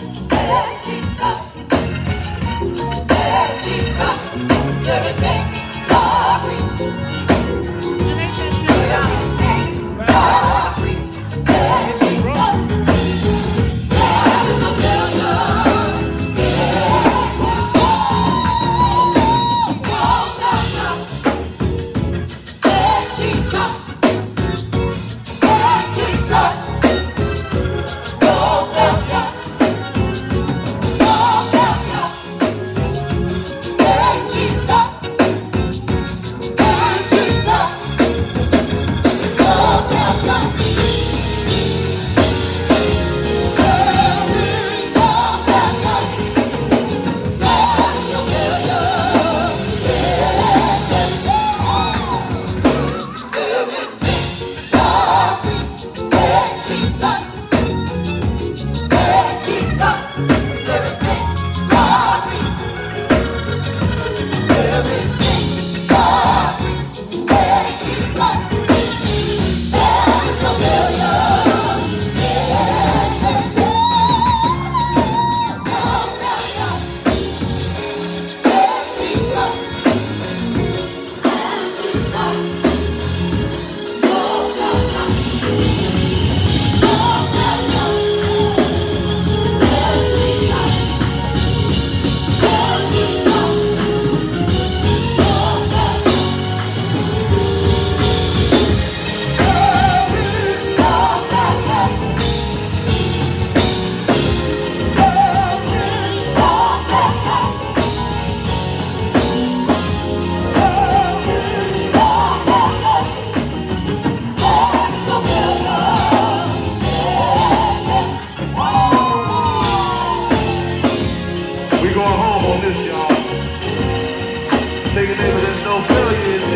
Magic, magic, you're a. going home on this, y'all. Nigga, nigga, there's no failure